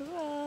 Hurrah!